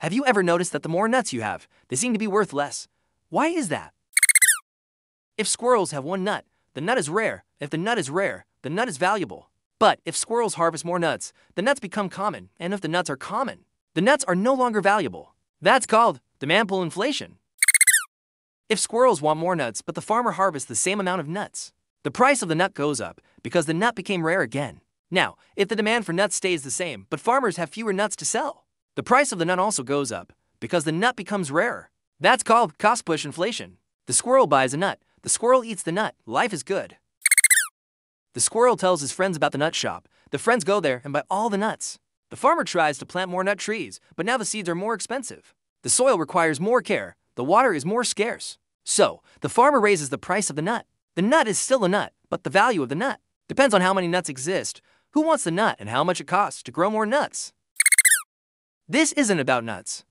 Have you ever noticed that the more nuts you have, they seem to be worth less? Why is that? If squirrels have one nut, the nut is rare. If the nut is rare, the nut is valuable. But if squirrels harvest more nuts, the nuts become common, and if the nuts are common, the nuts are no longer valuable. That's called demand pull inflation. If squirrels want more nuts, but the farmer harvests the same amount of nuts, the price of the nut goes up because the nut became rare again. Now, if the demand for nuts stays the same, but farmers have fewer nuts to sell, the price of the nut also goes up because the nut becomes rarer. That's called cost push inflation. The squirrel buys a nut, the squirrel eats the nut, life is good. The squirrel tells his friends about the nut shop. The friends go there and buy all the nuts. The farmer tries to plant more nut trees, but now the seeds are more expensive. The soil requires more care, the water is more scarce. So, the farmer raises the price of the nut. The nut is still a nut, but the value of the nut depends on how many nuts exist, who wants the nut, and how much it costs to grow more nuts. This isn't about nuts.